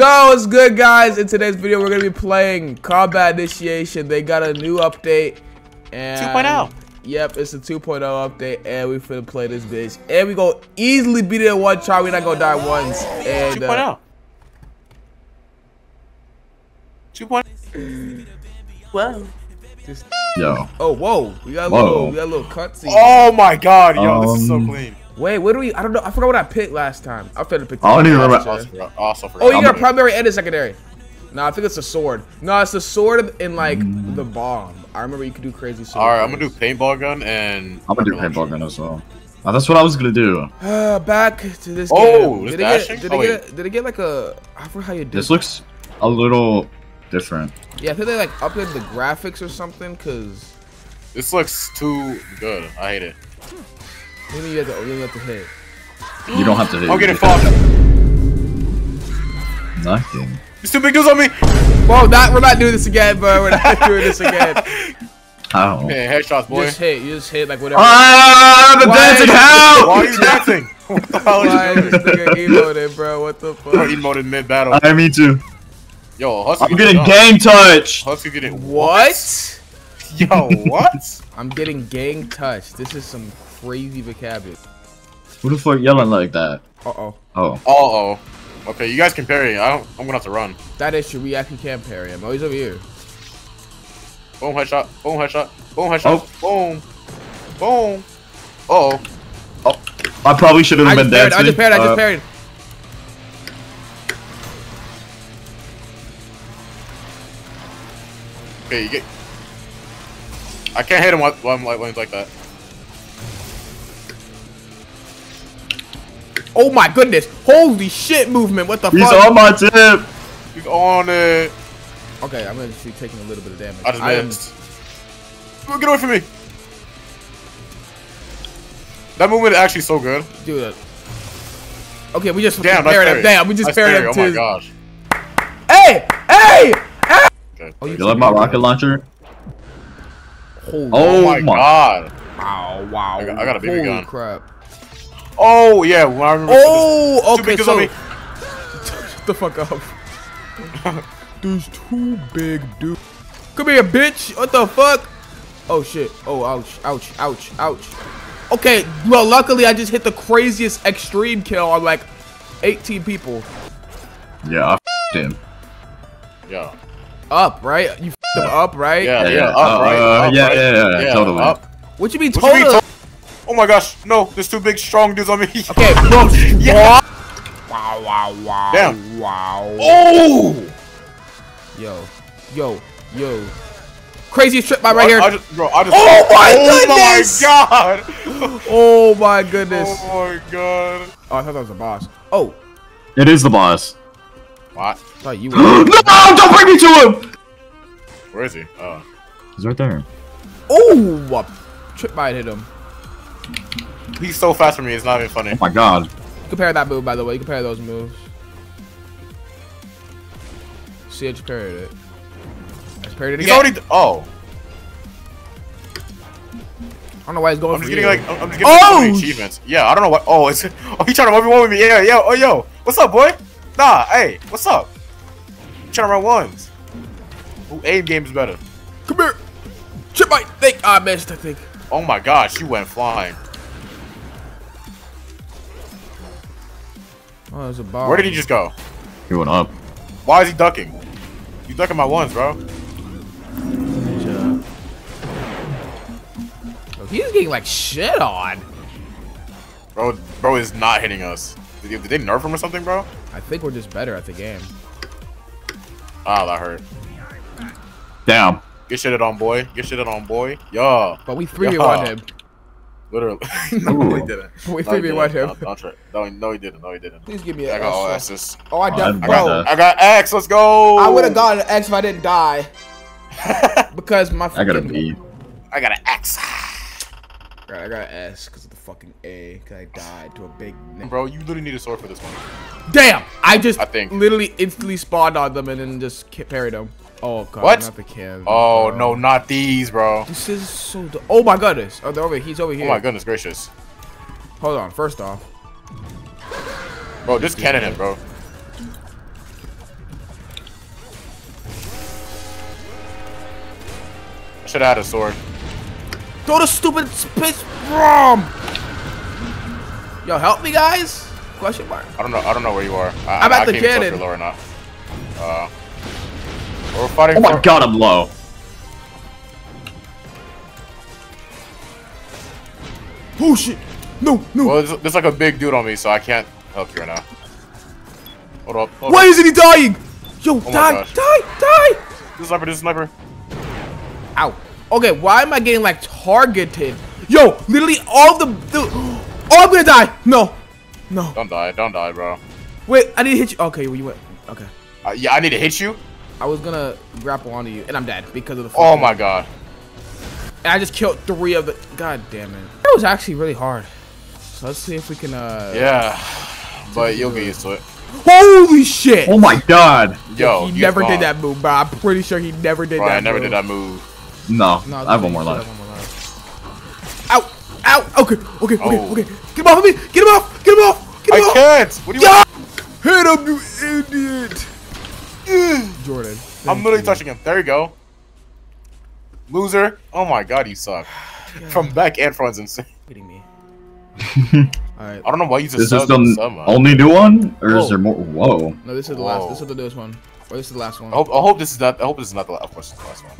So it's good guys. In today's video, we're gonna be playing Combat Initiation. They got a new update. And 2.0. Yep, it's a 2.0 update, and we finna play this bitch. And we go easily beat it in one try. We're not gonna die once. And uh, 2.0. 2.0. Whoa. just, Yo. oh whoa, we got a Whoa. little, we got a little cutscene. Oh my god, yo, this is so Um, clean. Wait, what do we? I don't know. I forgot what I picked last time. I finna pick. I don't even remember- Also forgot. Also forgot. Oh, you got a I'm- primary and a secondary. No, I think it's a sword. No, it's the sword in like the bomb. I remember you could do crazy sword. Alright, I'm gonna do paintball gun and. I'm gonna do paintball gun as well. Oh, that's what I was gonna do. Uh, back to this Oh, game. this Did it, get, did, Oh, it get, did it get like a? I forgot how you do. This looks a little different. Yeah, I think they like updated the graphics or something. Cause This looks too good. I hate it. Maybe you have to, you have to hit. You don't have to hit. I'm getting you fucked. Nothing. There's two big dudes on me. Whoa, not we're not doing this again, bro. We're not doing this again. How? Hey, headshots, You just hit. You just hit like whatever. Ah, the Why dancing is- how? Why are you dancing? What the hell Why are you is this nigga emoted, bro? What the doing? fuck? Emoted mid battle. I me too. Yo, Husky. I'm getting done. game touch. Husky getting What? Yo, what? I'm getting gang touch. This is some crazy vocabulary. Who the fuck yelling like that? Uh oh. Oh, Uh oh. Okay, you guys can parry. I don't. I'm gonna have to run. That is true. We actually can parry him. Oh, he's over here. Boom headshot. Boom headshot. Boom headshot. Boom. Boom. Uh oh. I probably shouldn't have been just dancing. I just parried. I Uh, just parried. Okay, you get. I can't hit him while while I'm like, when it's like that. Oh my goodness! Holy shit! Movement. What the He's fuck? He's on my tip. He's on it. Okay, I'm gonna be taking a little bit of damage. I just am- missed. Get away from me. That movement is actually so good. Dude. Uh, okay, we just Damn, that's parried him. Damn, we just That's parried him parry. Oh my gosh. Hey! Hey! Okay. Oh, you You like my rocket launcher? Holy Oh Oh my my- god. Wow! Wow! I got- I got a BB Holy gun. crap! Oh yeah. When I remember Oh, Two okay. big So, shut the fuck up. There's two big dudes. Come here, bitch. What the fuck? Oh shit. Oh, ouch, ouch, ouch, ouch. Okay, well, luckily I just hit the craziest extreme kill on like 18 people. Yeah, I f***ed him. Yeah. Up, right? You f***ed them up, right? Yeah. Yeah, Yeah. yeah. Up, Uh, right? uh, up, yeah, right? yeah, yeah, yeah, totally. Up. What you mean What Oh my gosh. No. There's two big strong dudes on me. Okay, bro. Yeah. Wow, wow, wow. Damn. Wow. Oh. Yo, yo, yo. Craziest trip by right I, here. I just, bro, I just. Oh my oh goodness! my god. oh my goodness. Oh my god. Oh, I thought that was a boss. Oh, It is the boss. What? I thought you were. no! Don't bring me to him! Where is he? Oh. He's right there. oh, trip might hit him. He's so fast for me. It's not even funny. Oh my god. Compare that move, by the way. You compare those moves. See, I just parried it. I just parried it He's again. already. Oh. I don't know why he's going I'm for just you. getting like. I'm just getting Oh, so achievements. Yeah. I don't know what. Oh, it's. Oh, he trying to one v one with me. Yeah. Yeah. Oh, yo. What's up, boy? Nah. Hey. What's up? trying to run ones. Who aim game's better? Come here. Trip might think I missed. I think. Oh my gosh, you went flying. Oh, there's a bomb. Where did he just go? He went up. Why is he ducking? You ducking my ones, bro. Oh, he's getting like shit on. Bro, bro is not hitting us. Did, did they nerf him or something, bro? I think we're just better at the game. Ah, that hurt. Damn. Get shitted on, boy. Get shitted on, boy. Yeah. But we 3 v Yeah. 1 him. Literally. no, he didn't. We 3 v 1 him. No, don't try- no, no, he didn't. No, he didn't. Please give me I an got all X. S's. Oh, I def- I bro. got I got X. Let's go. I would have gotten an X if I didn't die. because my I got a freaking- got an X. Right, I got an S because of the fucking A. Because I died to a big. n- Bro, you literally need a sword for this one. Damn! I just I think. literally instantly spawned on them and then just ki- parried them. Oh god, what? not the. Oh bro. no, not these, bro. This is so. Oh my goodness. Oh, they're over. He's over oh, here. Oh my goodness gracious. Hold on. First off, bro, just cannon him, bro. I should have had a sword. Throw the stupid space bomb. Yo, help me, guys. Question mark. I don't know. I don't know where you are. I, am at I the cannon. Or not. Uh, we're fighting. Oh my for- god, I'm low. Oh shit. No, no. Well, there's, there's like a big dude on me, so I can't help you right now. Hold up. Hold Why up. isn't he dying? Yo, my die, die, die. This sniper. This sniper. Ow. Okay, why am I getting like targeted? Yo, literally all the, the oh, I'm gonna die. No, no. Don't die. Don't die, bro. Wait, I need to hit you. Okay, well, you went. Okay, Uh, yeah, I need to hit you. I was gonna grapple onto you, and I'm dead because of the. Oh my god. And I just killed three of the. God damn it. That was actually really hard. So let's see if we can. uh Yeah. But you'll get used to it. Holy shit! Oh my god. Yo, he you never gone. did that move, bro. I'm pretty sure he never did Bro, that. I never move. did that move. No, No, I have one more should life. have one more life. Ow! Ow! Okay, okay, okay, Oh. okay. Get him off of me! Get him off! Get him off! Get him I off! can't. What do you? Yeah! Hit him, you idiot! Mm. Jordan. I'm literally touching him. There you go. Loser. Oh my god, you suck. From back and front's insane. Hitting me. Alright. I don't know why you just Is this subbed the the only new one? Or Whoa. is oh. there more? Whoa. No, this is the last. Whoa. This is the newest one. Or this is the last one. I hope, I hope this is not. I hope this is not the. last. Of course, it's the last one.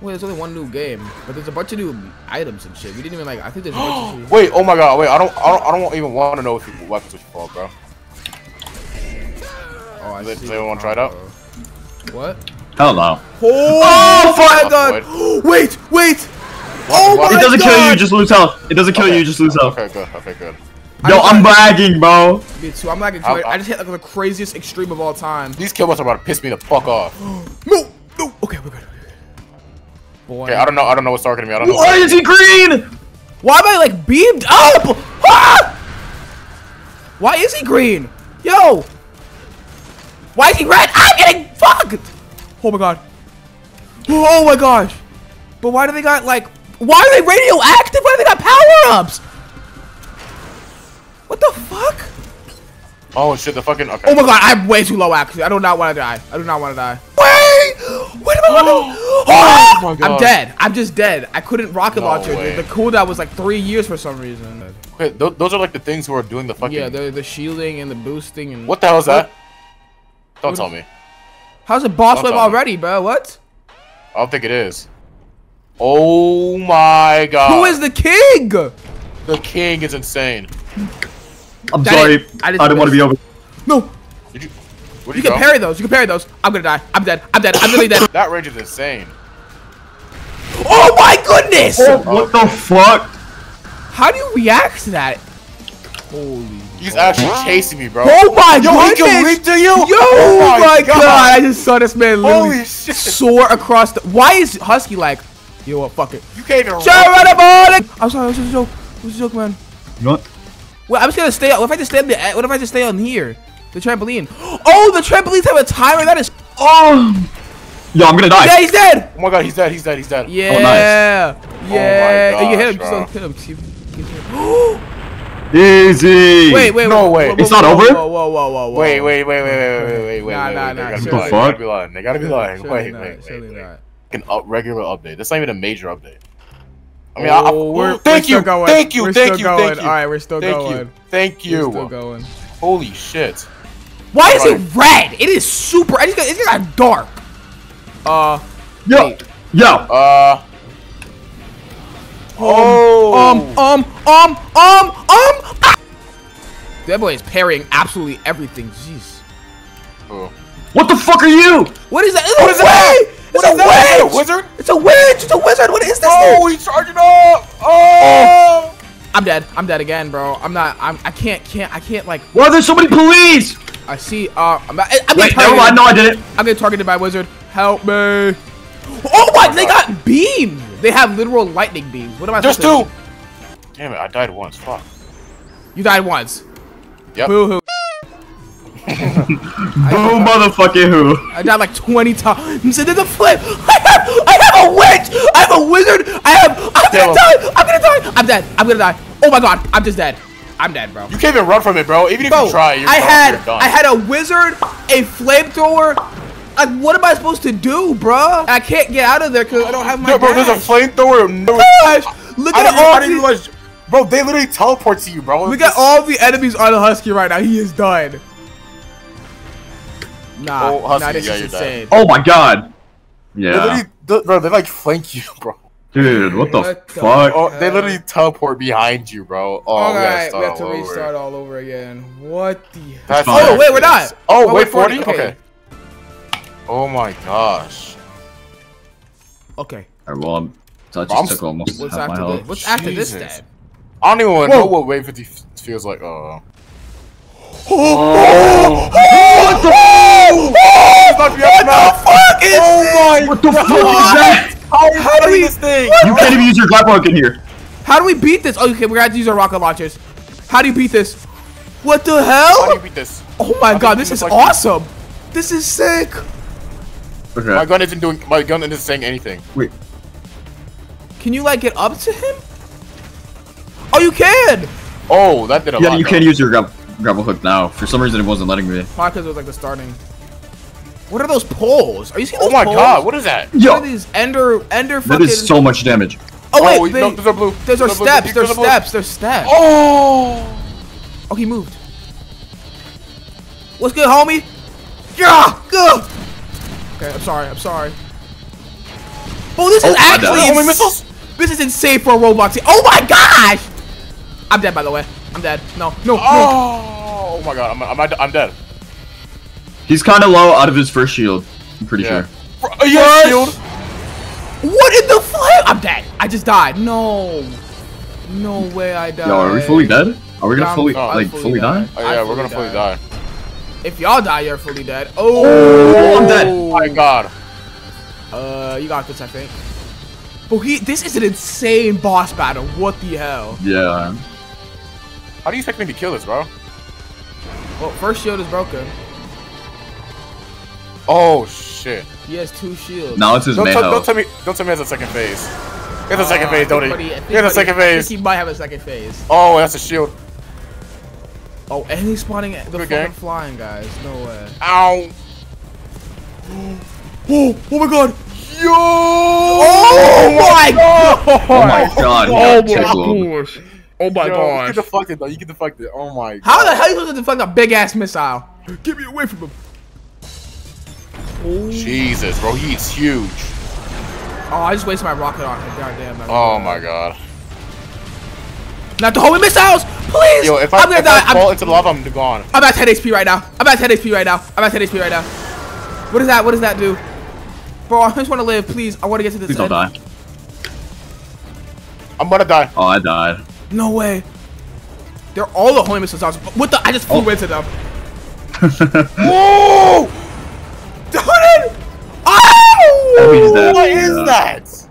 Wait, there's only one new game, but there's a bunch of new items and shit. We didn't even like. I think there's a bunch of shit. Wait. Oh my god. Wait. I don't. I don't. I don't even want to know if you weapons would fall, bro. Oh, I Does see. anyone try it out? What? Hello. no. Oh, my fuck! god! Wait, wait! Oh what? my It doesn't god! kill you, you just lose health. It doesn't kill you, Okay. you just lose health. Okay. Good. Okay. Good. Yo, I- I'm lagging, bro. Me too. I'm lagging too. I'm- I, I just hit like the craziest extreme of all time. These killbots are about to piss me the fuck off. No, no. Okay, we're good. Boy. Okay. I don't know. I don't know what's targeting me. I don't know. Why is he green? Why am I like beamed up? Ah! Why is he green? Yo! Why is he red? I'm getting fucked! Oh my god. Oh my gosh. But why do they got like why are they radioactive? Why do they got power-ups? What the fuck? Oh shit. The fucking. Okay. Oh my god, I'm way too low actually. I do not want to die. I do not want to die. Wait! Wait a minute! Oh ah! my god. I'm dead. I'm just dead. I couldn't rocket No launch it. way. The cooldown was like three years for some reason. Okay, th- those are like the things who are doing the fucking. Yeah, the the shielding and the boosting and What the hell is that? Don't What tell me. How's it boss Don't wave tell me. already, bro? What? I don't think it is. Oh my god. Who is the king? The king is insane. I'm That sorry. is- I I, just didn't want to be over. No, Did you? Where you you can go? parry those. You can parry those. I'm gonna die. I'm dead. I'm dead. I'm really dead. That range is insane. Oh my goodness! Oh, what the fuck? How do you react to that? Holy. He's actually chasing me, bro. Oh my Yo, he goodness! can leap to you? Yo, oh, oh my, my god. God. I just saw this man literally Holy shit. soar across the. Why is Husky like? Yo, what? Fuck it. You can't even Shout run. out about it. I'm sorry. It was just a joke. It was a joke, man. You what? Well, I'm just gonna stay. What if I just stay on the? What if I just stay on here? The trampoline. Oh, the trampolines have a timer. That is. Oh. Yo, I'm gonna die. Yeah, he's dead. Oh my god, he's dead, he's dead, he's dead. Yeah. nice. Yeah. Oh my you hit him. gosh, Just bro. hit him. Easy. Wait, wait, No wait. way. Whoa, It's not whoa, over? Whoa, whoa, whoa, whoa, whoa. Wait, wait, wait, wait, wait, wait, wait, wait, Nah, wait, nah, nah, They gotta be lying. They gotta be lying. They gotta be lying. Surely Wait, not, wait, surely wait, wait. not. An up regular update. That's not even a major update. I mean, I, I, Oh, we're, thank we're you, going. thank you, we're thank still you, going. thank you. All right, we're still Thank going. you, thank We're still going. Holy shit. Why is Right. it red? It is super. I just got, it just got dark. Uh. Yo. wait. Yo. Uh. Oh. Um. Um. Um. Um. Um. Ah! That boy is parrying absolutely everything. Jeez. Oh. What the fuck are you? What is that? It's What a is that? witch! What It's is that? a Is witch! that a wizard? It's a witch! It's a wizard! What is this? Oh, thing? he's charging up. Oh. I'm dead. I'm dead again, bro. I'm not. I'm. I can't. Can't. I can't. Like. Why are there so many police? I see. Uh. I'm. Not, I'm Wait, getting never mind. targeted. No, I didn't. I'm getting targeted by a wizard. Help me. Oh my! They got beams. They have literal lightning beams. What am I? There's two. Damn it, I died once. Fuck. You died once. Yep. Boo hoo. Boo, motherfucking who? I died like 20 times. And there's a flip. I have, I have a witch. I have a wizard. I have. I'm Kill gonna him. die. I'm gonna die. I'm dead. I'm gonna die. Oh my god. I'm just dead. I'm dead, bro. You can't even run from it, bro. Even if Bro, you try, you're I had You're done. I had a wizard, a flamethrower, Like, what am I supposed to do, bro? I can't get out of there because I don't have my No, bro, there's a flamethrower. No, Gosh, look I at all I didn't the, realize. Bro, they literally teleport to you, bro. Look at all the enemies on the Husky right now. He is done. Nah, Oh, Husky, nah, this yeah, is you're done. insane. Oh my god. They Yeah. literally, th- bro, they like flank you, bro. Dude, what the What the fuck? Oh, they literally teleport behind you, bro. Oh, all we right, we have to all over. restart all over again. What the? That's fine. Oh wait, we're not. Oh, Well, wait, 40? 40, Okay. Oh my gosh. Okay. Alright, well, I'm- so I Bro, I'm just took almost What's half my after health. this? What's after this Jesus. Then? I don't even Whoa. know what wave 50 feels like. Uh, What the fuck is? oh my What the fuck is that? How How do we- this thing? You can't even use your grapple hook in here. How do we beat this? Oh, okay, we're gonna have to use our rocket launchers. How do you beat this? What the hell? How do you beat this? Oh my think god, this is like- awesome. This is sick. My gun isn't doing. My gun isn't saying anything. Wait. Can you like get up to him? Oh, you can. Oh, that did a Yeah, lot. Yeah, you though. can't use your grab grapple hook now. For some reason, it wasn't letting me. Probably because it was like the starting. What are those poles? Are you seeing Oh my poles? god, what is that? What are these ender ender that fucking? is so much damage. oh wait, oh, they, no, those are blue. there's our Those are blue. steps. There's blue. steps. There's steps. Oh. Oh, he moved. What's good, homie? Yeah, good. Okay, I'm sorry. I'm sorry. Oh, this is Oh, I actually died. Homie ins- missiles? This is insane for a Roblox. Oh my gosh! I'm dead, by the way. I'm dead. No, no, no. Oh, oh my god, I'm, I'm, I'm dead. He's kind of low out of his first shield. I'm pretty Yeah. sure. Bro, uh, yeah, shield. What in the flame? I'm dead. I just died. No. No way I died. Yo, are we fully dead? Are we gonna I'm- fully, I'm like, fully fully dead. die? Oh I yeah, we're fully gonna fully died. die. If y'all die, you're fully dead. Oh. Oh, I'm dead. Oh my god. Uh, you got this, I think. But he, this is an insane boss battle. What the hell? Yeah. How do you expect me to kill this, bro? Well, first shield is broken. Oh shit. He has two shields. Now it's his Don't, don't tell me. Don't tell me it's a second phase. It's a second Uh, phase, I don't think he? Buddy- It's a Buddy- second I think phase. he might have a second phase. Oh, that's a shield. Oh, and he's spawning the fucking gang. flying guys. No way. Ow. Oh, oh my god. Yo. Oh, my god. Oh my god. he Oh my tickled. Gosh. Oh my Yo, gosh. You get deflected though. You can get deflected. Oh my. God. How the hell are you supposed to deflect a big ass missile? Get me away from him. Oh, Jesus, bro, he's huge. oh I just wasted my rocket on him. God damn. that was Oh bad. my god. Not the homing missiles, please. Yo, if I, I'm gonna if die. I fall I'm, into the lava, I'm gone. I'm at 10 HP right now. I'm at 10 HP right now. I'm at 10 HP right now. What does that? What does that do? Bro, I just want to live, please. I want to get to this. Please don't end. die. I'm gonna die. Oh, I died. No way. They're all the homing missiles. What the? I just flew Oh. into them. Whoa! Darn it! Oh! He's dead. What is Yeah. that?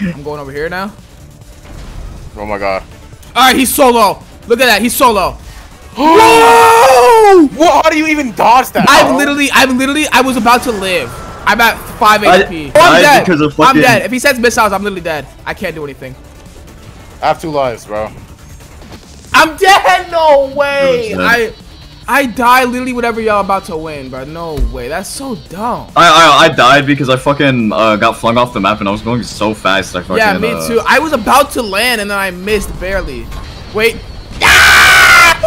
I'm going over here now. Oh my god. All right, he's solo. Look at that. He's solo. Whoa! What? How do you even dodge that? I've bro? literally, I've literally, I was about to live. I'm at five I Oh, I'm died dead. because of I'm dead. If he says missiles, I'm literally dead. I can't do anything. I have two lives, bro. I'm dead. No way. I. I die literally whenever y'all about to win, bro. No way. That's so dumb. I, I I died because I fucking uh, got flung off the map and I was going so fast. I fucking, Yeah, me uh, too. I was about to land and then I missed barely. Wait. Ah!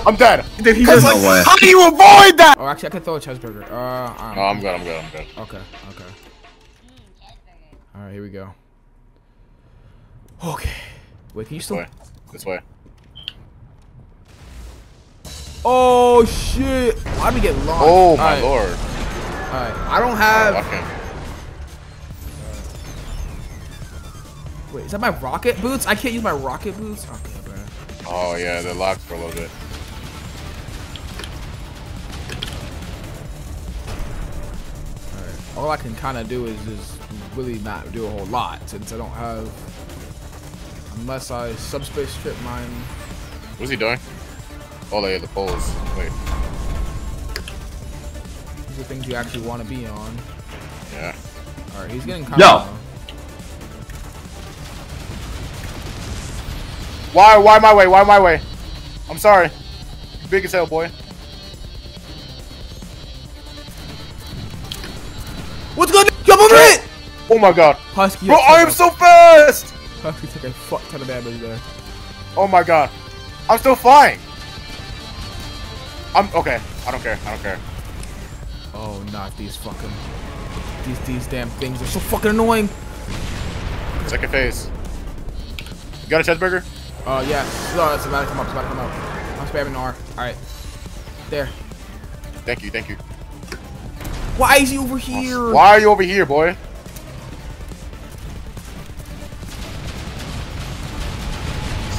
I'm dead. Did he No just? way. How do you avoid that? Oh, actually, I could throw a cheeseburger. Uh, No, I'm good. I'm good. I'm good. Okay, okay. Alright, here we go. Okay. Wait, can you This still. way. This way. Oh, shit. Why did we get launched? Oh my Alright, lord. Alright. I don't have. Oh, okay. Wait, is that my rocket boots? I can't use my rocket boots? Okay, man. Oh yeah, they're locked for a little bit. Alright. All I can kind of do is just really not do a whole lot since I don't have. Unless I subspace trip mine. What's he doing? Oh, they yeah, the poles. Wait. These are things you actually want to be on. Yeah. Alright, he's getting kind Yo. of. Why? Why my way? Why my way? I'm sorry. You big as hell, boy. What's going on? Yo, move it! Oh my god. Husky. Bro, I am so fast! Husky took a fuck ton of damage there. Oh my god. I'm still flying. I'm okay. I don't care. I don't care. Oh, not these fucking. These these damn things are so fucking annoying. Second phase. You got a cheeseburger? Uh, yeah. No, it's about to come up. It's about to come up. I'm spamming R. Alright. There. Thank you, thank you. Why is he over here? Why are you over here, boy?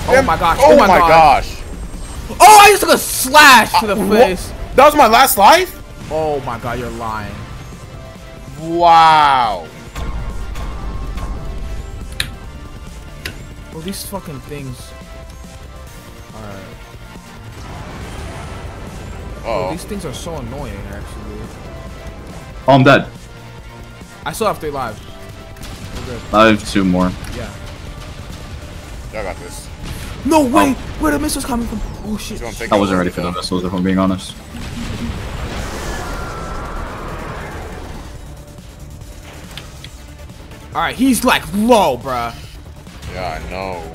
Oh my gosh. Oh, Oh my, my gosh. gosh. Oh, I just took a slash to the Uh, face. That was my last life? Oh my god, you're lying. Wow. Oh, these fucking things. Alright. Oh, these things are so annoying, actually. Oh, I'm dead. I still have three lives. We're. I have two more. Yeah. I got this. No oh. way! Where the missiles coming from? Oh shit. He's gonna take I wasn't ready for the missiles, if I'm being honest. Alright, he's like low, bruh. Yeah, I know.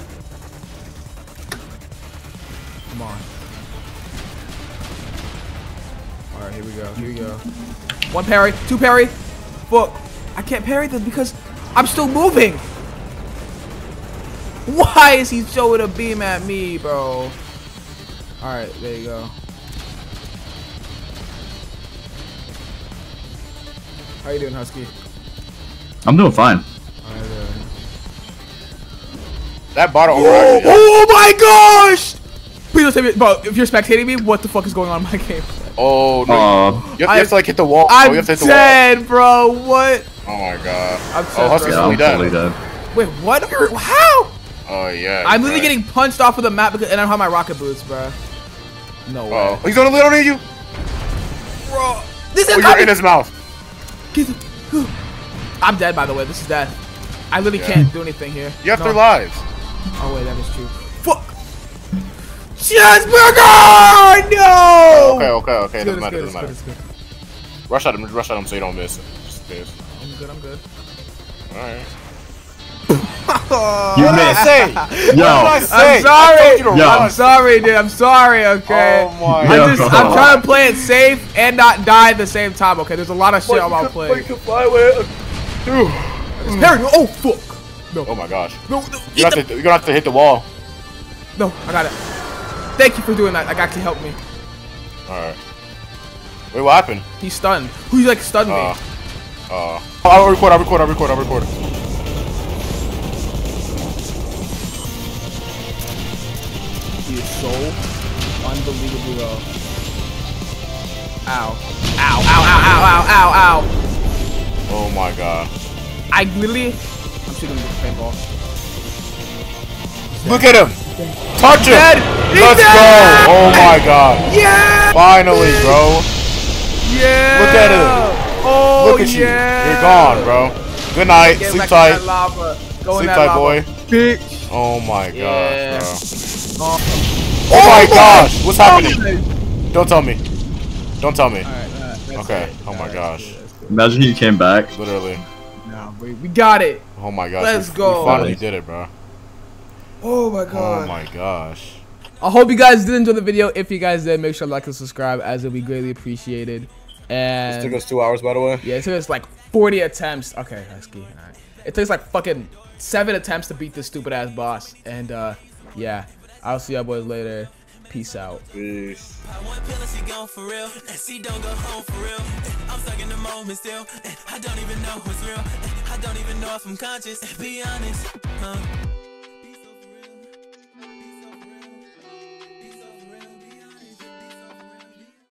Come on. Alright, here we go. Here we go. One parry, two parry. Fuck. I can't parry them because I'm still moving. Why is he showing a beam at me, bro? Alright, there you go. How you doing, Husky? I'm doing fine. That bottle Oh, oh my gosh! Please don't tell me, bro. If you're spectating me, what the fuck is going on in my game? Oh no. Uh, you, have, you have to like hit the wall. oh, I'm you have to hit the dead, bro. What? Oh my god. I'm oh, so Husky's yeah, fully I'm dead. fully dead. Wait, what? How? Oh yeah. I'm literally right. getting punched off of the map because and I don't have my rocket boots, bro. No oh, way. Oh, he's on a little near you. Bro, this Oh, is you're in his mouth. I'm dead, by the way. This is death. I literally Yeah. can't do anything here. You have no. three lives. Oh wait, that is true. Fuck. Cheeseburger! No. Okay, okay, okay. It's Doesn't good, matter. good, Doesn't it's matter. good, it's good. Rush at him. Rush at him so you don't miss. Just in. I'm good. I'm good. All right. You What did I missed. say? What did Yo. I say? I'm sorry. told you to Yo. I'm sorry, dude. I'm sorry. Okay. Oh my I'm just I'm trying to play it safe and not die at the same time. Okay, there's a lot of shit I'm about playing. Dude. Parry. Oh fuck. No. Oh my gosh. No. No. You have to. You're gonna have to hit the wall. No. I got it. Thank you for doing that. That actually helped me. All right. Wait, what happened? He's stunned. Who's like stunned me? Uh, uh. I'll record. I'll record. I'll record. I'll record. So unbelievably low. Ow. Ow, ow, ow, ow, ow, ow, ow. Oh my god. I literally. I'm shooting with the paintball. Look at him. Touch him. Dead. He's Let's dead. go. Oh my god. Yeah! Finally, bro. Yeah! Look at him. Oh, Look at you. yeah. You're gone, bro. Good night. Get Sleep back in that tight. lava. Go Sleep tight, lava. boy. Bitch. Oh my Yeah. gosh, bro. Oh, Oh my my gosh. What's happening? God. Don't tell me. Don't tell me. Alright, alright, Okay. it. Oh my Alright, gosh. that's good, that's good. Imagine he came back. Literally. No, we, we got it. Oh my gosh. Let's we, go. We finally did it, bro. Oh my god. Oh my gosh. I hope you guys did enjoy the video. If you guys did, make sure to like and subscribe as it would be greatly appreciated. And it took us two hours, by the way. yeah, it took us like 40 attempts. Okay, Husky. Alright. It takes like fucking seven attempts to beat this stupid ass boss. And uh yeah. I'll see y'all boys later. Peace out. Peace. I want pill she gone for real. She don't go home for real. I'm stuck in the moment still. I don't even know what's real. I don't even know if I'm conscious. Be honest. Huh?